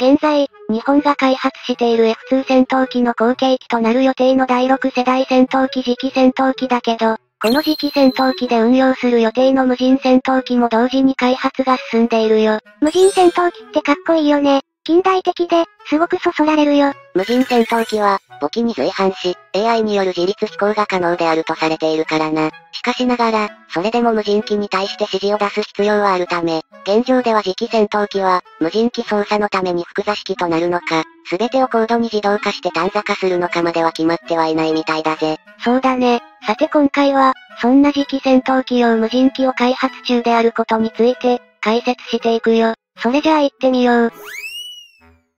現在、日本が開発している F2 戦闘機の後継機となる予定の第6世代戦闘機次期戦闘機だけど、この次期戦闘機で運用する予定の無人戦闘機も同時に開発が進んでいるよ。無人戦闘機ってかっこいいよね。近代的で、すごくそそられるよ。無人戦闘機は、簿記に随伴し、AI による自立飛行が可能であるとされているからな。しかしながら、それでも無人機に対して指示を出す必要はあるため、現状では次期戦闘機は、無人機操作のために複座式となるのか、すべてを高度に自動化して単座化するのかまでは決まってはいないみたいだぜ。そうだね。さて今回は、そんな次期戦闘機用無人機を開発中であることについて、解説していくよ。それじゃあ行ってみよう。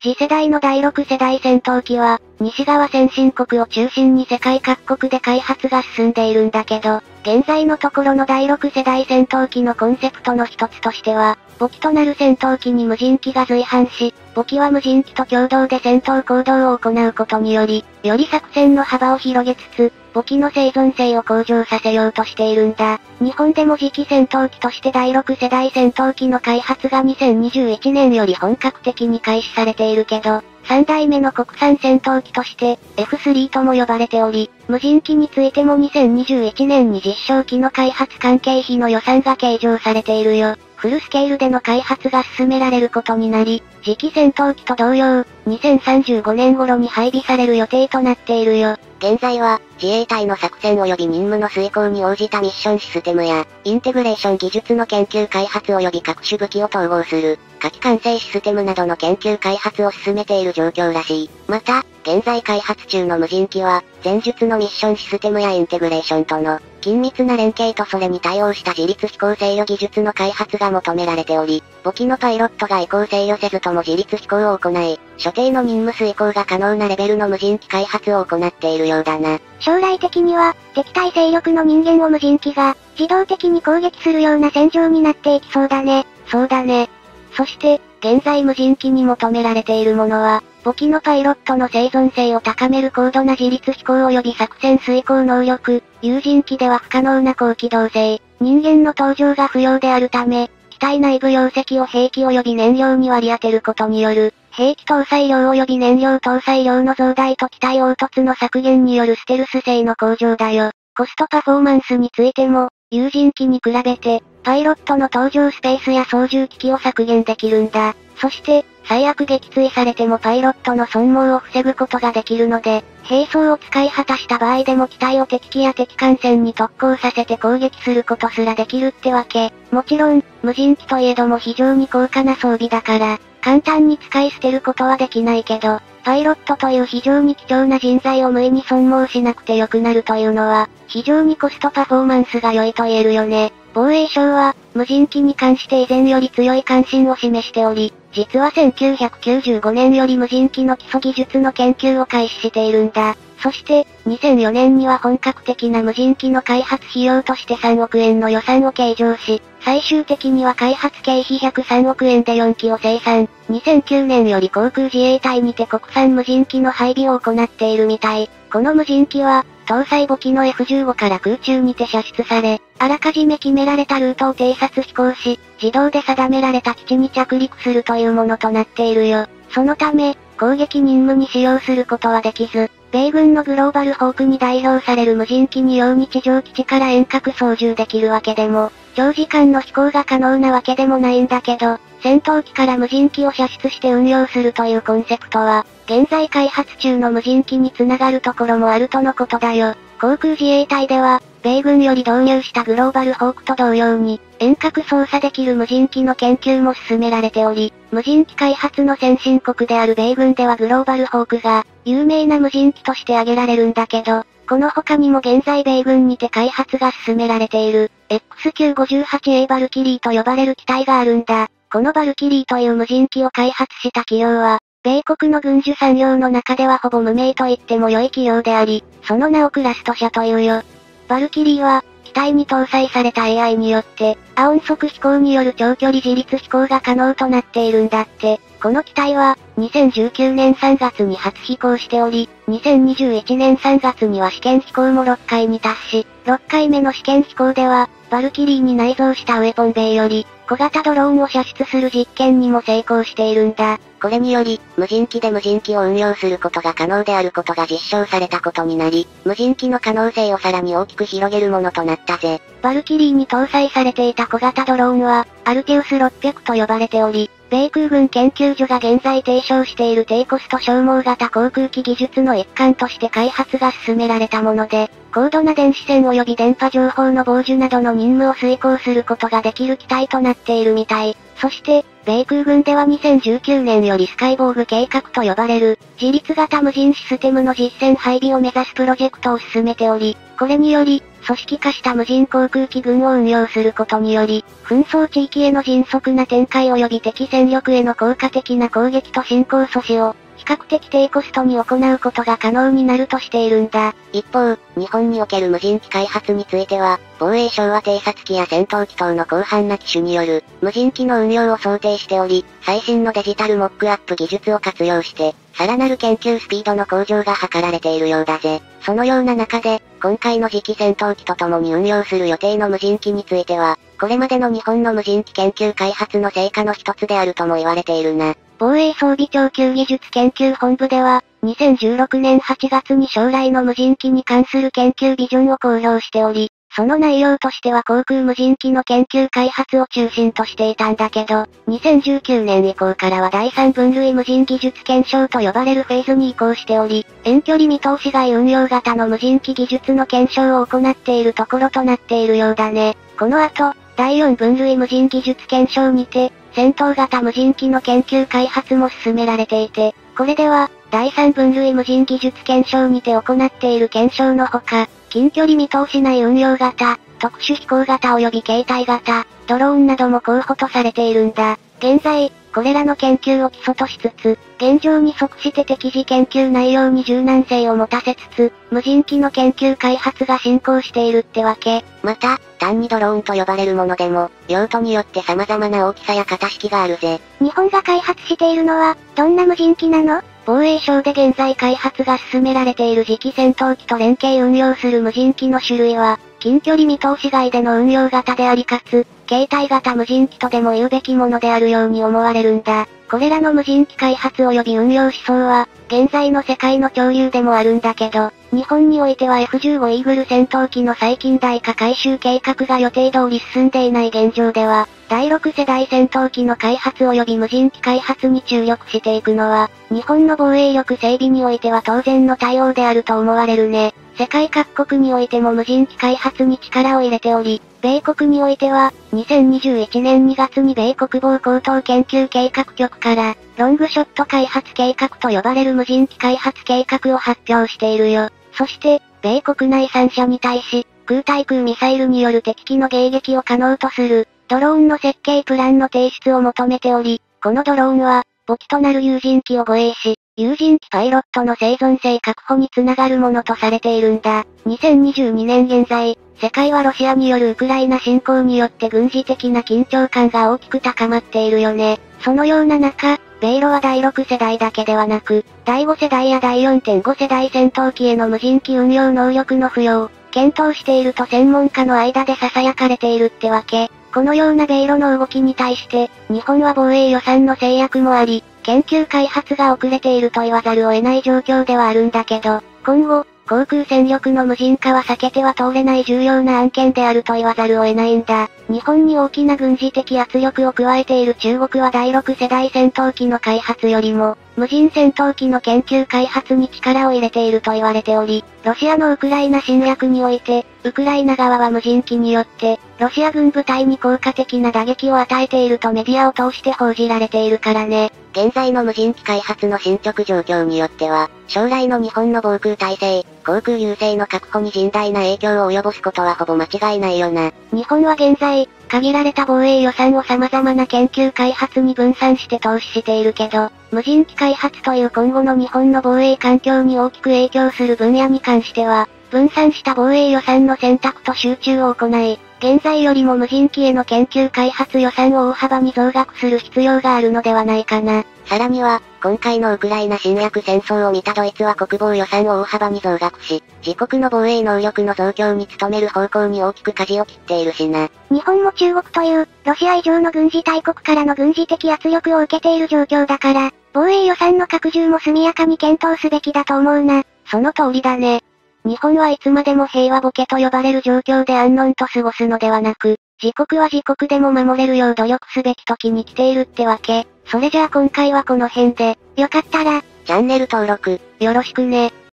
次世代の第6世代戦闘機は、西側先進国を中心に世界各国で開発が進んでいるんだけど、現在のところの第6世代戦闘機のコンセプトの一つとしては、簿記となる戦闘機に無人機が随伴し、簿記は無人機と共同で戦闘行動を行うことにより、より作戦の幅を広げつつ、簿記の生存性を向上させようとしているんだ。日本でも次期戦闘機として第6世代戦闘機の開発が2021年より本格的に開始されているけど、3代目の国産戦闘機として、F3 とも呼ばれており、無人機についても2021年に実証機の開発関係費の予算が計上されているよ。フルスケールでの開発が進められることになり、次期戦闘機と同様、2035年頃に配備される予定となっているよ。現在は、自衛隊の作戦及び任務の遂行に応じたミッションシステムや、インテグレーション技術の研究開発及び各種武器を統合する、火器管制システムなどの研究開発を進めている状況らしい。また、現在開発中の無人機は、前述のミッションシステムやインテグレーションとの、緊密な連携とそれに対応した自立飛行制御技術の開発が求められており、簿記のパイロットが移行制御せずとも自立飛行を行い、所定の任務遂行が可能なレベルの無人機開発を行っているようだな。将来的には、敵対勢力の人間を無人機が、自動的に攻撃するような戦場になっていきそうだね。そうだね。そして、現在無人機に求められているものは、簿記のパイロットの生存性を高める高度な自立飛行及び作戦遂行能力、有人機では不可能な高機動性、人間の登場が不要であるため、機体内部容積を兵器及び燃料に割り当てることによる、兵器搭載量及び燃料搭載量の増大と機体凹凸の削減によるステルス性の向上だよ。コストパフォーマンスについても、有人機に比べて、パイロットの搭乗スペースや操縦機器を削減できるんだ。そして、最悪撃墜されてもパイロットの損耗を防ぐことができるので、兵装を使い果たした場合でも機体を敵機や敵艦船に特攻させて攻撃することすらできるってわけ。もちろん、無人機といえども非常に高価な装備だから、簡単に使い捨てることはできないけど、パイロットという非常に貴重な人材を無意に損耗しなくて良くなるというのは、非常にコストパフォーマンスが良いと言えるよね。防衛省は、無人機に関して以前より強い関心を示しており、実は1995年より無人機の基礎技術の研究を開始しているんだ。そして、2004年には本格的な無人機の開発費用として3億円の予算を計上し、最終的には開発経費103億円で4機を生産。2009年より航空自衛隊にて国産無人機の配備を行っているみたい。この無人機は、搭載母機の F15 から空中にて射出され、あらかじめ決められたルートを偵察飛行し、自動で定められた基地に着陸するというものとなっているよ。そのため、攻撃任務に使用することはできず、米軍のグローバルホークに代表される無人機に用日常基地から遠隔操縦できるわけでも、長時間の飛行が可能なわけでもないんだけど、戦闘機から無人機を射出して運用するというコンセプトは、現在開発中の無人機につながるところもあるとのことだよ。航空自衛隊では、米軍より導入したグローバルホークと同様に、遠隔操作できる無人機の研究も進められており、無人機開発の先進国である米軍ではグローバルホークが、有名な無人機として挙げられるんだけど、この他にも現在米軍にて開発が進められている、XQ58A バルキリーと呼ばれる機体があるんだ。このバルキリーという無人機を開発した企業は、米国の軍需産業の中ではほぼ無名と言っても良い企業であり、その名をクラスト社というよ。バルキリーは、機体に搭載された AI によって、ア音速飛行による長距離自立飛行が可能となっているんだって。この機体は、2019年3月に初飛行しており、2021年3月には試験飛行も6回に達し、6回目の試験飛行では、バルキリーに内蔵したウェポンベイより、小型ドローンを射出する実験にも成功しているんだ。これにより、無人機で無人機を運用することが可能であることが実証されたことになり、無人機の可能性をさらに大きく広げるものとなったぜ。バルキリーに搭載されていた小型ドローンは、アルティウス600と呼ばれており、米空軍研究所が現在提唱している低コスト消耗型航空機技術の一環として開発が進められたもので、高度な電子線及び電波情報の傍受などの任務を遂行することができる機体となっているみたい。そして、米空軍では2019年よりスカイボーグ計画と呼ばれる、自立型無人システムの実戦配備を目指すプロジェクトを進めており、これにより、組織化した無人航空機群を運用することにより、紛争地域への迅速な展開及び敵戦力への効果的な攻撃と進行阻止を、比較的低コストに行うことが可能になるとしているんだ。一方、日本における無人機開発については、防衛省は偵察機や戦闘機等の広範な機種による、無人機の運用を想定しており、最新のデジタルモックアップ技術を活用して、さらなる研究スピードの向上が図られているようだぜ。そのような中で、今回の次期戦闘機とともに運用する予定の無人機については、これまでの日本の無人機研究開発の成果の一つであるとも言われているな。防衛装備長級技術研究本部では、2016年8月に将来の無人機に関する研究ビジョンを公表しており、その内容としては航空無人機の研究開発を中心としていたんだけど、2019年以降からは第3分類無人技術検証と呼ばれるフェーズに移行しており、遠距離見通し外運用型の無人機技術の検証を行っているところとなっているようだね。この後、第4分類無人技術検証にて、戦闘型無人機の研究開発も進められていて、これでは、第3分類無人技術検証にて行っている検証のほか、近距離見通しない運用型、特殊飛行型及び携帯型、ドローンなども候補とされているんだ。現在、これらの研究を基礎としつつ、現状に即して適時研究内容に柔軟性を持たせつつ、無人機の研究開発が進行しているってわけ。また、単にドローンと呼ばれるものでも、用途によって様々な大きさや型式があるぜ。日本が開発しているのは、どんな無人機なの？防衛省で現在開発が進められている次期戦闘機と連携運用する無人機の種類は、近距離見通し外での運用型でありかつ、携帯型無人機とでも言うべきものであるように思われるんだ。これらの無人機開発及び運用思想は、現在の世界の潮流でもあるんだけど、日本においては F15 イーグル戦闘機の最近代化回収計画が予定通り進んでいない現状では、第6世代戦闘機の開発及び無人機開発に注力していくのは、日本の防衛力整備においては当然の対応であると思われるね。世界各国においても無人機開発に力を入れており、米国においては、2021年2月に米国防高等研究計画局から、ロングショット開発計画と呼ばれる無人機開発計画を発表しているよ。そして、米国内3社に対し、空対空ミサイルによる敵機の迎撃を可能とする、ドローンの設計プランの提出を求めており、このドローンは、母機となる有人機を護衛し、有人機パイロットの生存性確保につながるものとされているんだ。2022年現在、世界はロシアによるウクライナ侵攻によって軍事的な緊張感が大きく高まっているよね。そのような中、米ロは第6世代だけではなく、第5世代や第4.5世代戦闘機への無人機運用能力の付与検討していると専門家の間で囁かれているってわけ。このような米ロの動きに対して、日本は防衛予算の制約もあり、研究開発が遅れていると言わざるを得ない状況ではあるんだけど、今後、航空戦力の無人化は避けては通れない重要な案件であると言わざるを得ないんだ。日本に大きな軍事的圧力を加えている中国は第6世代戦闘機の開発よりも、無人戦闘機の研究開発に力を入れていると言われており、ロシアのウクライナ侵略において、ウクライナ側は無人機によって、ロシア軍部隊に効果的な打撃を与えているとメディアを通して報じられているからね。現在の無人機開発の進捗状況によっては、将来の日本の防空体制、航空優勢の確保に甚大な影響を及ぼすことはほぼ間違いないよな。日本は現在、限られた防衛予算を様々な研究開発に分散して投資しているけど、無人機開発という今後の日本の防衛環境に大きく影響する分野に関しては、分散した防衛予算の選択と集中を行い、現在よりも無人機への研究開発予算を大幅に増額する必要があるのではないかな。さらには、今回のウクライナ侵略戦争を見たドイツは国防予算を大幅に増額し、自国の防衛能力の増強に努める方向に大きく舵を切っているしな。日本も中国という、ロシア以上の軍事大国からの軍事的圧力を受けている状況だから、防衛予算の拡充も速やかに検討すべきだと思うな。その通りだね。日本はいつまでも平和ボケと呼ばれる状況で安穏と過ごすのではなく、自国は自国でも守れるよう努力すべき時に来ているってわけ。それじゃあ今回はこの辺で、よかったら、チャンネル登録、よろしくね。